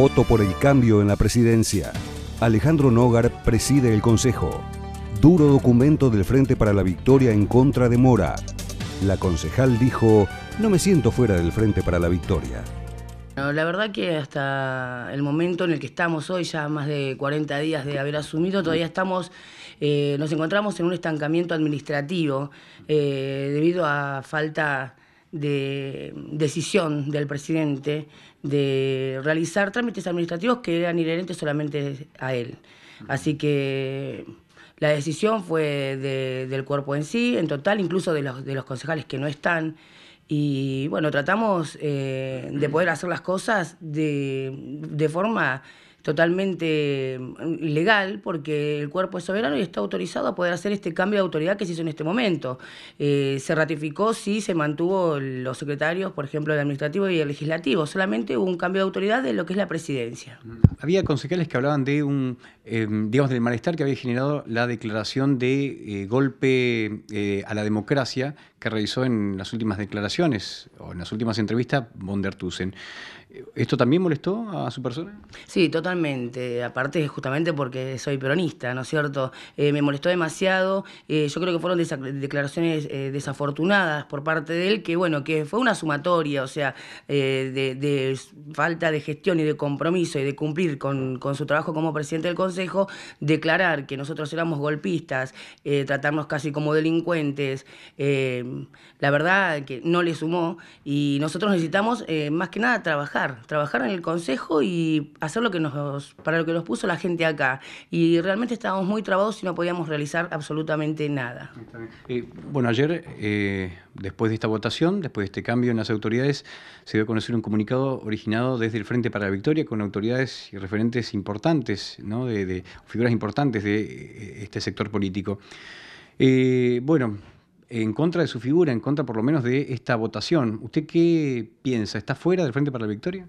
Voto por el cambio en la presidencia. Alejandro Nogar preside el Consejo. Duro documento del Frente para la Victoria en contra de Mora. La concejal dijo, no me siento fuera del Frente para la Victoria. La verdad que hasta el momento en el que estamos hoy, ya más de 40 días de haber asumido, todavía estamos, eh, nos encontramos en un estancamiento administrativo eh, debido a falta de decisión del presidente de realizar trámites administrativos que eran inherentes solamente a él. Así que la decisión fue del cuerpo en sí, en total, incluso de los, de los concejales que no están. Y bueno, tratamos eh, de poder hacer las cosas de, de forma totalmente mm, ilegal porque el cuerpo es soberano y está autorizado a poder hacer este cambio de autoridad que se hizo en este momento. Eh, se ratificó, sí, se mantuvo los secretarios, por ejemplo, el administrativo y el legislativo, solamente hubo un cambio de autoridad de lo que es la presidencia. Había concejales que hablaban de un, eh, digamos, del malestar que había generado la declaración de eh, golpe a la democracia que realizó en las últimas declaraciones o en las últimas entrevistas von der Tussen. ¿Esto también molestó a su persona? Sí, totalmente. Aparte, justamente porque soy peronista, ¿no es cierto? Eh, me molestó demasiado. Eh, yo creo que fueron declaraciones eh, desafortunadas por parte de él, que bueno, que fue una sumatoria, o sea, de, falta de gestión y de compromiso y de cumplir con, con, su trabajo como presidente del Consejo, declarar que nosotros éramos golpistas, tratarnos casi como delincuentes. la verdad que no le sumó y nosotros necesitamos más que nada trabajar trabajar, en el consejo y hacer lo que nos, para lo que nos puso la gente acá. Y realmente estábamos muy trabados y no podíamos realizar absolutamente nada. Eh, bueno, ayer, eh, después de esta votación, después de este cambio en las autoridades, se dio a conocer un comunicado originado desde el Frente para la Victoria con autoridades y referentes importantes, ¿no? de, figuras importantes de eh, este sector político. bueno, en contra de su figura, en contra por lo menos de esta votación. ¿Usted qué piensa? ¿Está fuera del Frente para la Victoria?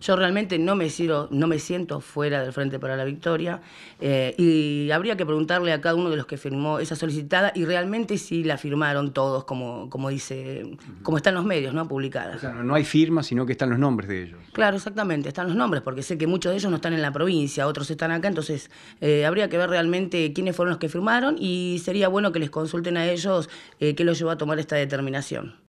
Yo realmente no me, siento, no me siento fuera del Frente para la Victoria eh, y habría que preguntarle a cada uno de los que firmó esa solicitada y realmente si la firmaron todos, como, como dice, como están los medios, ¿no? Publicadas. O sea, no hay firma, sino que están los nombres de ellos. Claro, exactamente, están los nombres, porque sé que muchos de ellos no están en la provincia, otros están acá, entonces eh, habría que ver realmente quiénes fueron los que firmaron y sería bueno que les consulten a ellos eh, qué los llevó a tomar esta determinación.